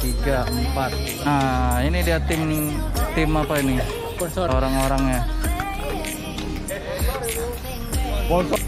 tiga empat. Nah ini dia tim tim apa ini? Orang-orangnya Sponsor.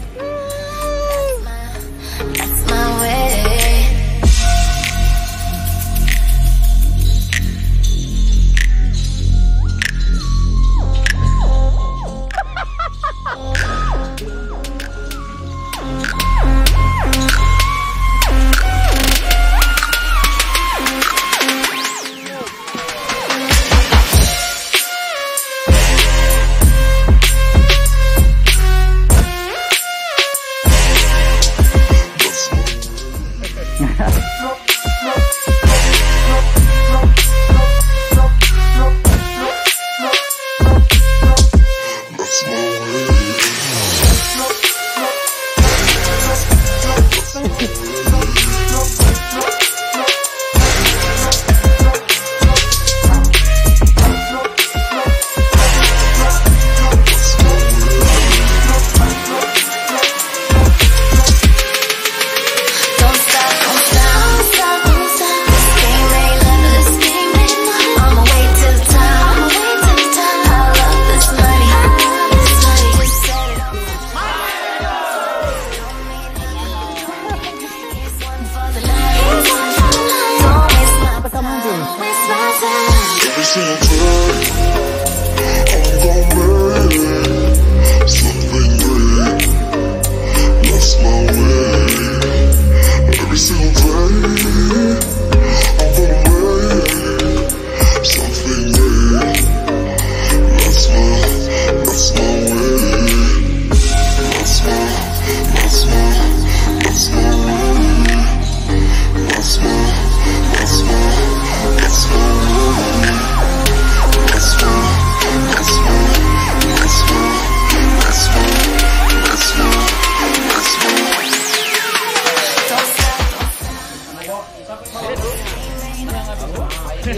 I'm gon' murder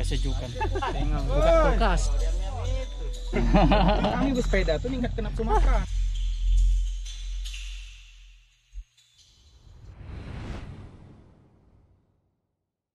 kesejukan. Tengok, bekas. kulkas. Kami bersepeda tuh ningkat kena Sumatera.